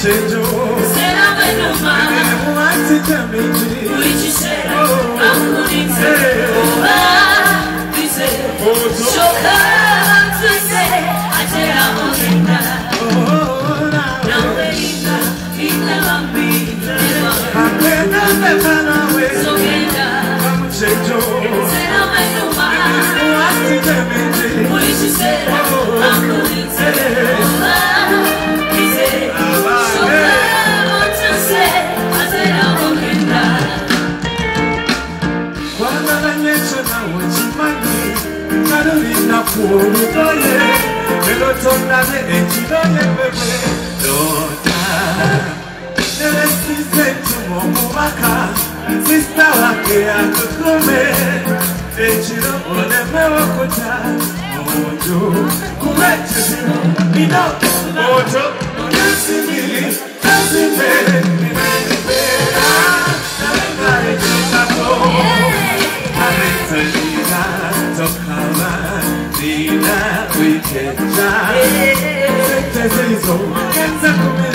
Change your world. Set mind. To tell me. Elotondane ekidoye bebe dota Neresize tumo mubaka, sista wake akukume Echiro oleme wakuta, mojo kumechi Ino, mojo, nesimi, nesime Nimepera, mukatono mime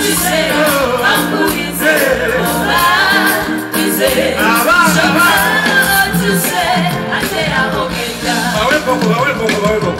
Njiye On me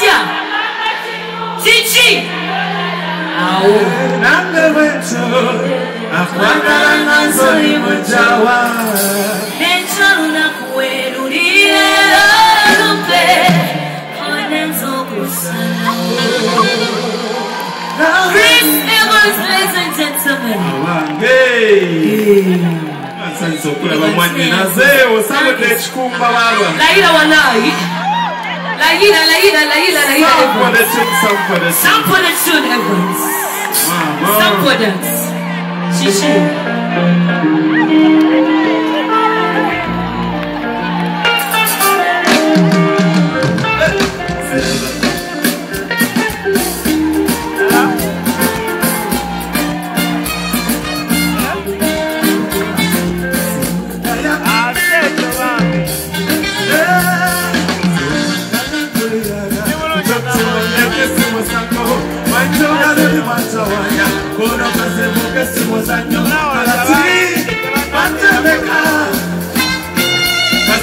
Asia Chichi Au. Nanga wetu Akwangala nganzoni mujawa Nenjalo na kuwelulie Lumbe Onenzo kusana Chris Evans, ladies and gentlemen. Wange eh. Asante sana kwa mwaninaze, usame techikumba baba. Laila wanai. Ekikumba balwa Layira wanayi. Layira, layira, layira, layira. Some for the tune, some for the Some for the tune, Evans. Some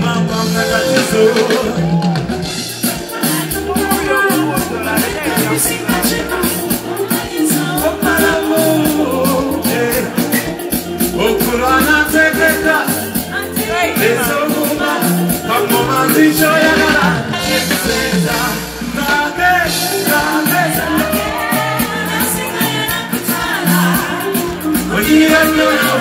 Mama for dance. Shishi. Ogira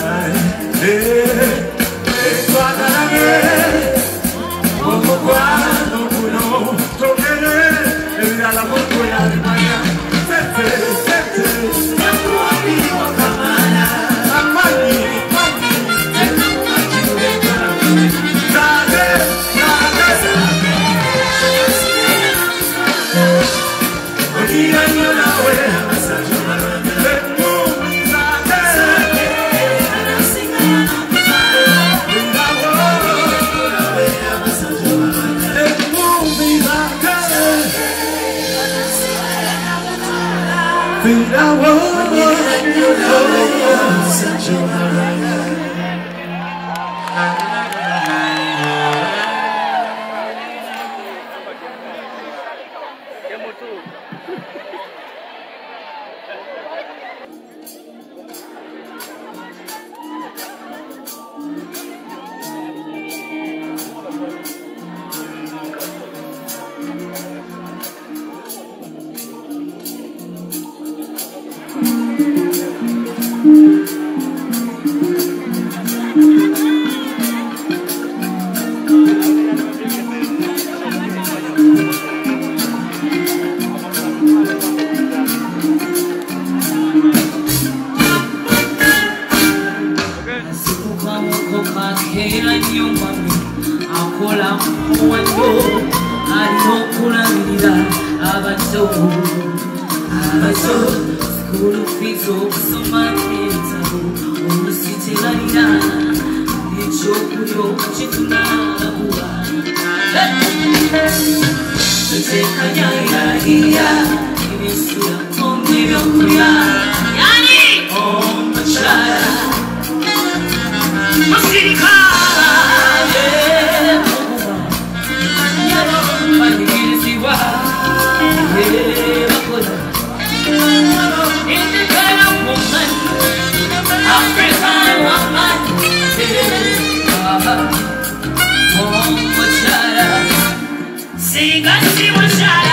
night. Yeah. Era nnyo mwami akola muwendo alina okulabirira abato abato sikulu fiizi okusoma ebitabo olusi tebalina ekyokulya okukitunabuwa tetekanyayirayira ebisula omwebyokulya yani omukyala singa si mukyala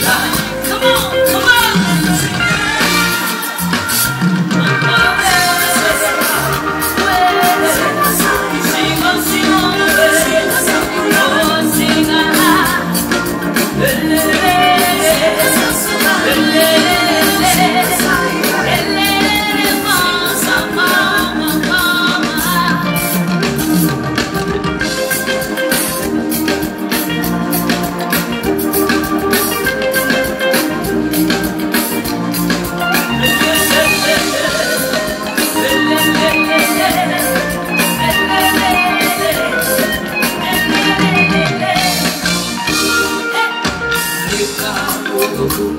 Come on, What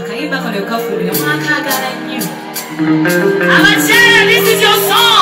akayimba kano kafulire mwakagala nnyo. This is your song